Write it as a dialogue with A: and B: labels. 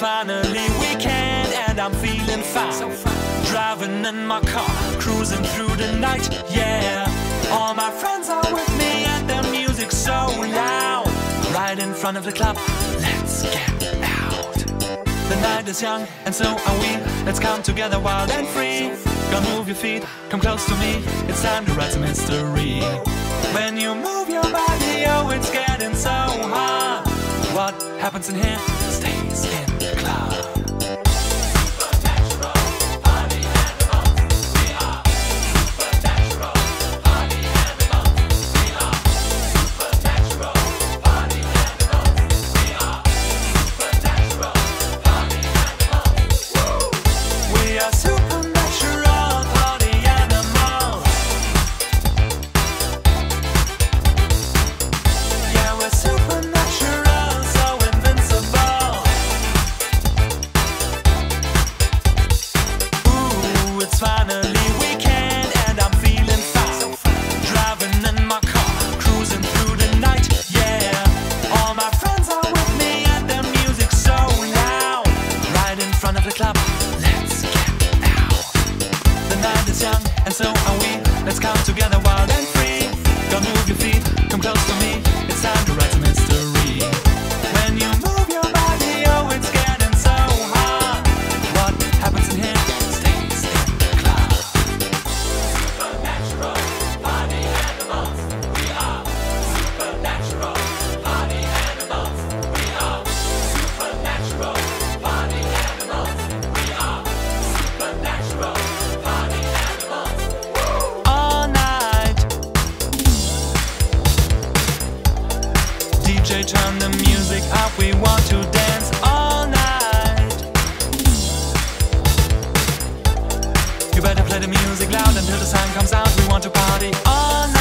A: finally weekend and I'm feeling fine. Driving in my car, cruising through the night, yeah. All my friends are with me and their music's so loud. Right in front of the club, let's get out. The night is young and so are we. Let's come together wild and free. Gonna move your feet, come close to me. It's time to write some history. When you move your body, oh, it's getting so hot What happens in here stays in young and so are we. Let's come together wild and turn the music up. We want to dance all night. You better play the music loud until the sun comes out. We want to party all